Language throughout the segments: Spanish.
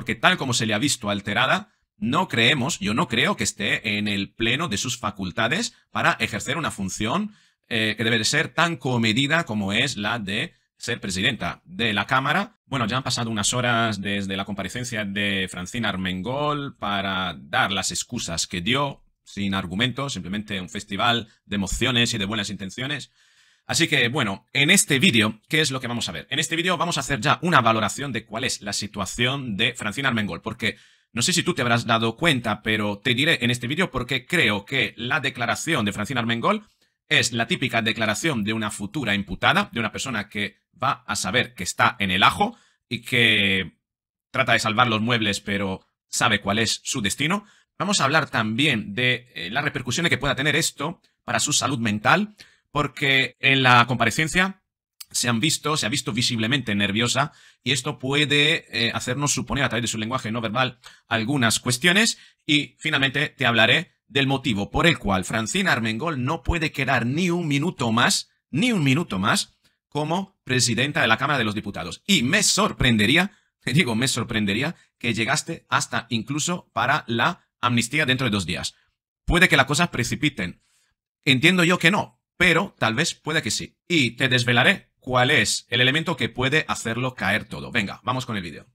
porque tal como se le ha visto alterada, no creemos, yo no creo que esté en el pleno de sus facultades para ejercer una función eh, que debe de ser tan comedida como es la de ser presidenta de la Cámara. Bueno, ya han pasado unas horas desde la comparecencia de Francina Armengol para dar las excusas que dio, sin argumentos, simplemente un festival de emociones y de buenas intenciones. Así que, bueno, en este vídeo, ¿qué es lo que vamos a ver? En este vídeo vamos a hacer ya una valoración de cuál es la situación de Francina Armengol, porque no sé si tú te habrás dado cuenta, pero te diré en este vídeo porque creo que la declaración de Francina Armengol es la típica declaración de una futura imputada, de una persona que va a saber que está en el ajo y que trata de salvar los muebles pero sabe cuál es su destino. Vamos a hablar también de eh, las repercusiones que pueda tener esto para su salud mental, porque en la comparecencia se han visto, se ha visto visiblemente nerviosa y esto puede eh, hacernos suponer a través de su lenguaje no verbal algunas cuestiones y finalmente te hablaré del motivo por el cual Francina Armengol no puede quedar ni un minuto más, ni un minuto más como presidenta de la Cámara de los Diputados. Y me sorprendería, te digo, me sorprendería que llegaste hasta incluso para la amnistía dentro de dos días. Puede que las cosas precipiten. Entiendo yo que no, pero tal vez puede que sí. Y te desvelaré cuál es el elemento que puede hacerlo caer todo. Venga, vamos con el vídeo.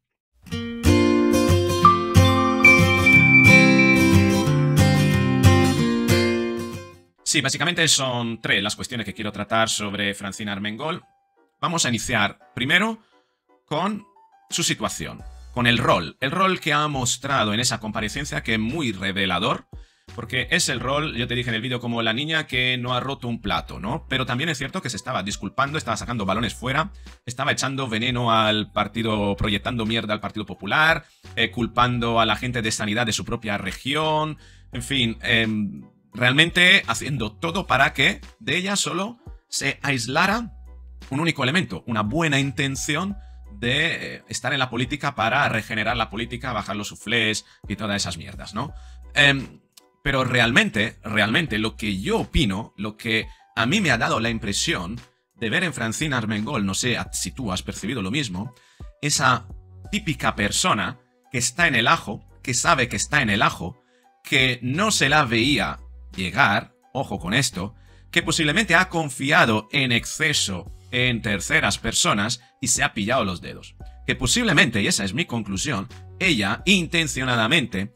Sí, básicamente son tres las cuestiones que quiero tratar sobre Francina Armengol. Vamos a iniciar primero con su situación, con el rol, el rol que ha mostrado en esa comparecencia que es muy revelador, porque es el rol, yo te dije en el vídeo, como la niña que no ha roto un plato, ¿no? Pero también es cierto que se estaba disculpando, estaba sacando balones fuera, estaba echando veneno al partido, proyectando mierda al Partido Popular, eh, culpando a la gente de sanidad de su propia región, en fin, em, realmente haciendo todo para que de ella solo se aislara un único elemento, una buena intención de eh, estar en la política para regenerar la política, bajar los suflés y todas esas mierdas, ¿no? Em, pero realmente, realmente lo que yo opino, lo que a mí me ha dado la impresión de ver en Francina Armengol, no sé si tú has percibido lo mismo, esa típica persona que está en el ajo, que sabe que está en el ajo, que no se la veía llegar, ojo con esto, que posiblemente ha confiado en exceso en terceras personas y se ha pillado los dedos. Que posiblemente, y esa es mi conclusión, ella intencionadamente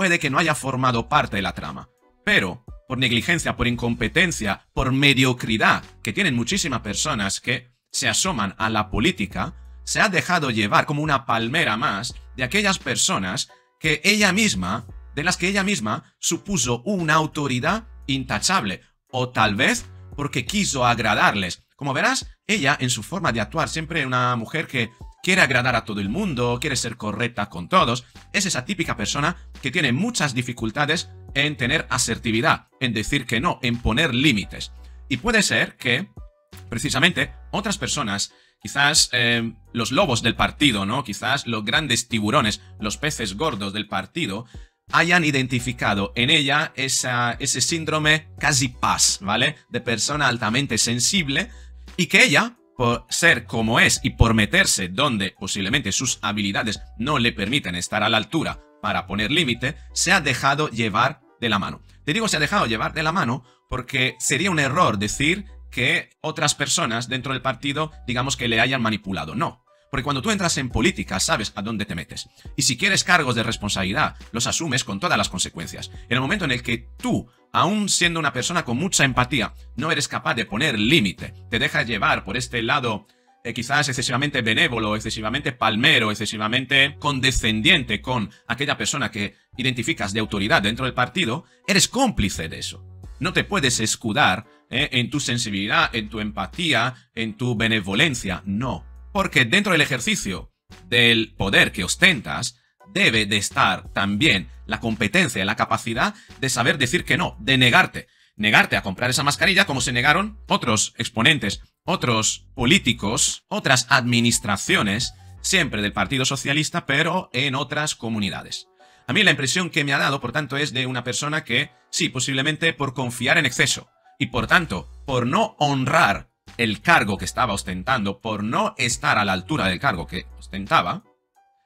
puede que no haya formado parte de la trama, pero por negligencia, por incompetencia, por mediocridad que tienen muchísimas personas que se asoman a la política, se ha dejado llevar como una palmera más de aquellas personas que ella misma de las que ella misma supuso una autoridad intachable, o tal vez porque quiso agradarles. Como verás, ella en su forma de actuar, siempre una mujer que quiere agradar a todo el mundo, quiere ser correcta con todos, es esa típica persona que tiene muchas dificultades en tener asertividad, en decir que no, en poner límites. Y puede ser que, precisamente, otras personas, quizás eh, los lobos del partido, ¿no? Quizás los grandes tiburones, los peces gordos del partido, hayan identificado en ella ese síndrome casi paz, ¿vale? De persona altamente sensible y que ella, por ser como es y por meterse donde posiblemente sus habilidades no le permiten estar a la altura para poner límite, se ha dejado llevar de la mano. Te digo se ha dejado llevar de la mano porque sería un error decir que otras personas dentro del partido, digamos que le hayan manipulado. No, porque cuando tú entras en política sabes a dónde te metes. Y si quieres cargos de responsabilidad, los asumes con todas las consecuencias. En el momento en el que tú, aún siendo una persona con mucha empatía, no eres capaz de poner límite, te dejas llevar por este lado eh, quizás excesivamente benévolo, excesivamente palmero, excesivamente condescendiente con aquella persona que identificas de autoridad dentro del partido, eres cómplice de eso. No te puedes escudar eh, en tu sensibilidad, en tu empatía, en tu benevolencia. No. Porque dentro del ejercicio del poder que ostentas, debe de estar también la competencia, la capacidad de saber decir que no, de negarte. Negarte a comprar esa mascarilla como se negaron otros exponentes, otros políticos, otras administraciones, siempre del Partido Socialista, pero en otras comunidades. A mí la impresión que me ha dado, por tanto, es de una persona que, sí, posiblemente por confiar en exceso, y por tanto, por no honrar el cargo que estaba ostentando por no estar a la altura del cargo que ostentaba,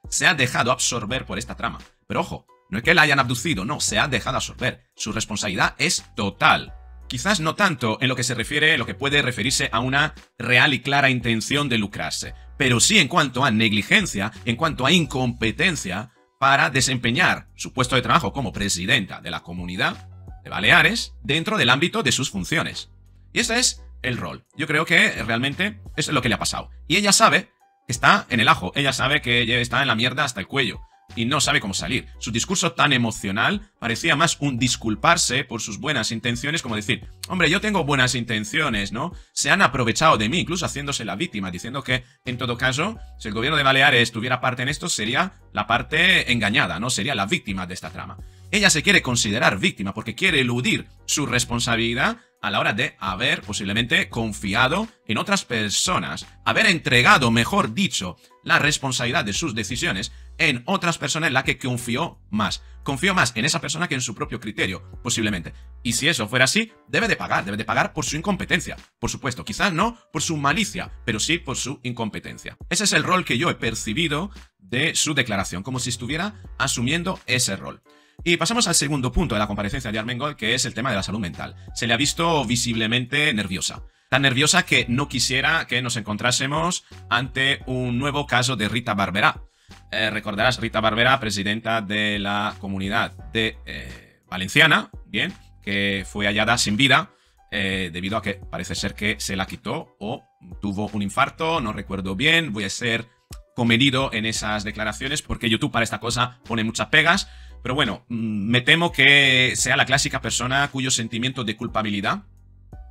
se ha dejado absorber por esta trama. Pero ojo, no es que la hayan abducido, no, se ha dejado absorber. Su responsabilidad es total. Quizás no tanto en lo que se refiere, lo que puede referirse a una real y clara intención de lucrarse, pero sí en cuanto a negligencia, en cuanto a incompetencia para desempeñar su puesto de trabajo como presidenta de la comunidad de Baleares dentro del ámbito de sus funciones. Y ese es el rol. Yo creo que realmente es lo que le ha pasado. Y ella sabe que está en el ajo, ella sabe que está en la mierda hasta el cuello y no sabe cómo salir. Su discurso tan emocional parecía más un disculparse por sus buenas intenciones, como decir, hombre, yo tengo buenas intenciones, ¿no? Se han aprovechado de mí, incluso haciéndose la víctima, diciendo que, en todo caso, si el gobierno de Baleares tuviera parte en esto, sería la parte engañada, ¿no? Sería la víctima de esta trama. Ella se quiere considerar víctima porque quiere eludir su responsabilidad a la hora de haber posiblemente confiado en otras personas, haber entregado, mejor dicho, la responsabilidad de sus decisiones en otras personas en la que confió más. Confió más en esa persona que en su propio criterio, posiblemente. Y si eso fuera así, debe de pagar, debe de pagar por su incompetencia. Por supuesto, quizás no por su malicia, pero sí por su incompetencia. Ese es el rol que yo he percibido de su declaración, como si estuviera asumiendo ese rol. Y pasamos al segundo punto de la comparecencia de Armengol, que es el tema de la salud mental. Se le ha visto visiblemente nerviosa. Tan nerviosa que no quisiera que nos encontrásemos ante un nuevo caso de Rita Barberá. Eh, recordarás, Rita Barbera, presidenta de la comunidad de eh, Valenciana, bien, que fue hallada sin vida eh, debido a que parece ser que se la quitó o tuvo un infarto, no recuerdo bien, voy a ser comedido en esas declaraciones porque YouTube para esta cosa pone muchas pegas, pero bueno, mm, me temo que sea la clásica persona cuyos sentimientos de culpabilidad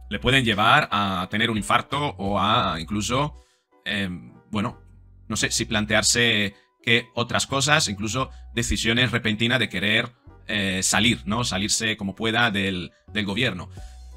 le pueden llevar a tener un infarto o a incluso, bueno, no sé si plantearse que otras cosas, incluso decisiones repentinas de querer eh, salir, ¿no? Salirse como pueda del, gobierno.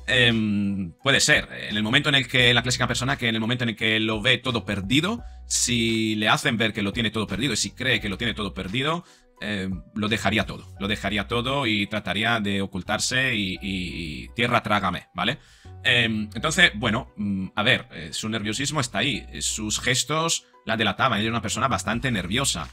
Em, puede ser. En el momento en el que la clásica persona, que en el momento en el que lo ve todo perdido, si le hacen ver que lo tiene todo perdido y si cree que lo tiene todo perdido, em, lo dejaría todo. Lo dejaría todo y trataría de ocultarse y, tierra trágame, ¿vale? Em, entonces, bueno, mm, a ver, eh, su nerviosismo está ahí. Sus gestos la delataba. Ella es una persona bastante nerviosa.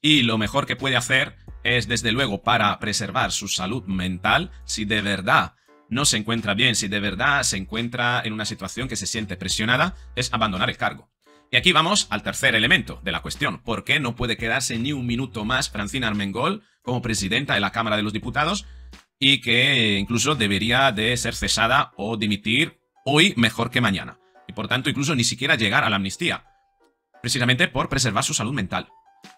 Y lo mejor que puede hacer es, desde luego, para preservar su salud mental, si de verdad no se encuentra bien, si de verdad se encuentra en una situación que se siente presionada, es abandonar el cargo. Y aquí vamos al tercer elemento de la cuestión. ¿Por qué no puede quedarse ni un minuto más Francina Armengol como presidenta de la Cámara de los Diputados y que incluso debería de ser cesada o dimitir hoy mejor que mañana? Y por tanto incluso ni siquiera llegar a la amnistía precisamente por preservar su salud mental.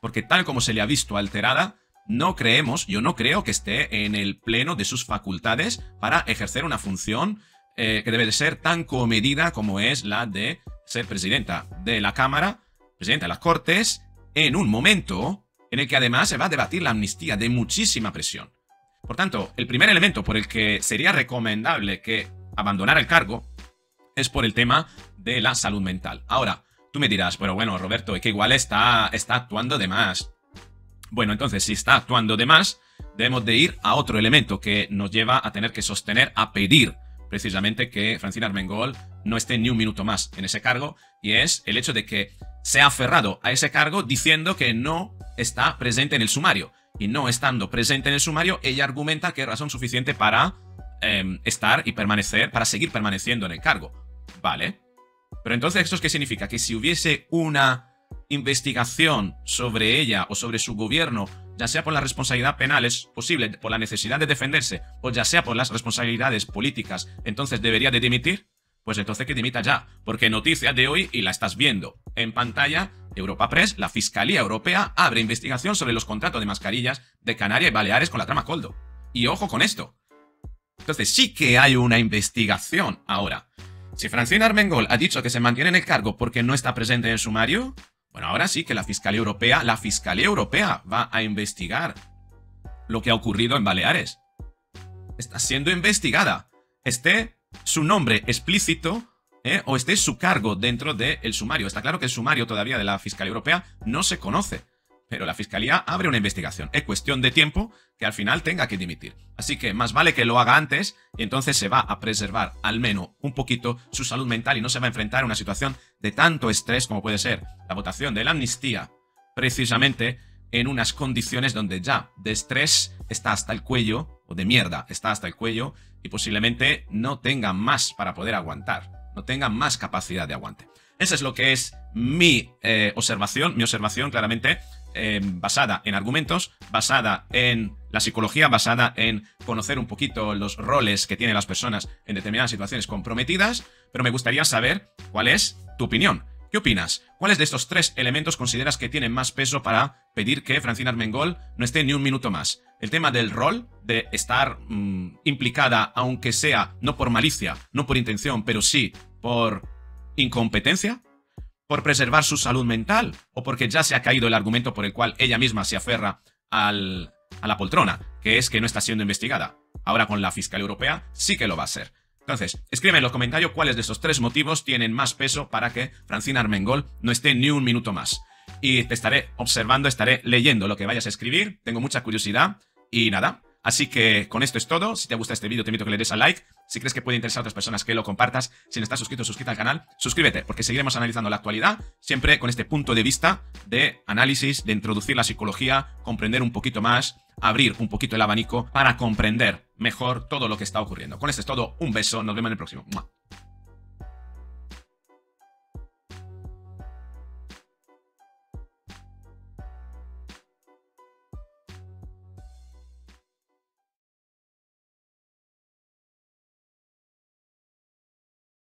Porque tal como se le ha visto alterada, no creemos, yo no creo que esté en el pleno de sus facultades para ejercer una función eh, que debe de ser tan comedida como es la de ser presidenta de la Cámara, presidenta de las Cortes, en un momento en el que además se va a debatir la amnistía de muchísima presión. Por tanto, el primer elemento por el que sería recomendable que abandonara el cargo es por el tema de la salud mental. Ahora, Tú me dirás, pero bueno, Roberto, es que igual está, está actuando de más. Bueno, entonces, si está actuando de más, debemos de ir a otro elemento que nos lleva a tener que sostener, a pedir precisamente que Francina Armengol no esté ni un minuto más en ese cargo, y es el hecho de que se ha aferrado a ese cargo diciendo que no está presente en el sumario. Y no estando presente en el sumario, ella argumenta que es razón suficiente para em, estar y permanecer, para seguir permaneciendo en el cargo. Vale, pero entonces, ¿esto qué significa? Que si hubiese una investigación sobre ella o sobre su gobierno, ya sea por la responsabilidad penal, es posible, por la necesidad de defenderse, o ya sea por las responsabilidades políticas, entonces debería de dimitir, pues entonces que dimita ya, porque noticia de hoy, y la estás viendo en pantalla, Europa Press, la Fiscalía Europea abre investigación sobre los contratos de mascarillas de Canarias y Baleares con la trama Coldo. Y ojo con esto. Entonces sí que hay una investigación ahora. Si Francina Armengol ha dicho que se mantiene en el cargo porque no está presente en el sumario, bueno, ahora sí que la Fiscalía Europea, la Fiscalía Europea va a investigar lo que ha ocurrido en Baleares. Está siendo investigada. Esté su nombre explícito ¿eh? o esté su cargo dentro del sumario. Está claro que el sumario todavía de la Fiscalía Europea no se conoce pero la fiscalía abre una investigación. Es cuestión de tiempo que al final tenga que dimitir. Así que más vale que lo haga antes y entonces se va a preservar al menos un poquito su salud mental y no se va a enfrentar a una situación de tanto estrés como puede ser la votación de la amnistía, precisamente en unas condiciones donde ya de estrés está hasta el cuello, o de mierda está hasta el cuello, y posiblemente no tenga más para poder aguantar, no tenga más capacidad de aguante. Esa es lo que es mi eh, observación, mi observación claramente basada en argumentos, basada en la psicología, basada en conocer un poquito los roles que tienen las personas en determinadas situaciones comprometidas, pero me gustaría saber cuál es tu opinión. ¿Qué opinas? ¿Cuáles de estos tres elementos consideras que tienen más peso para pedir que Francina Armengol no esté ni un minuto más? El tema del rol, de estar mm, implicada, aunque sea no por malicia, no por intención, pero sí por incompetencia, por preservar su salud mental o porque ya se ha caído el argumento por el cual ella misma se aferra al, a la poltrona, que es que no está siendo investigada. Ahora con la Fiscalía Europea sí que lo va a ser. Entonces, escríbeme en los comentarios cuáles de esos tres motivos tienen más peso para que Francina Armengol no esté ni un minuto más. Y te estaré observando, estaré leyendo lo que vayas a escribir, tengo mucha curiosidad y nada. Así que con esto es todo. Si te gusta este vídeo te invito a que le des a like. Si crees que puede interesar a otras personas, que lo compartas. Si no estás suscrito, suscríbete al canal. Suscríbete, porque seguiremos analizando la actualidad, siempre con este punto de vista de análisis, de introducir la psicología, comprender un poquito más, abrir un poquito el abanico para comprender mejor todo lo que está ocurriendo. Con esto es todo. Un beso. Nos vemos en el próximo.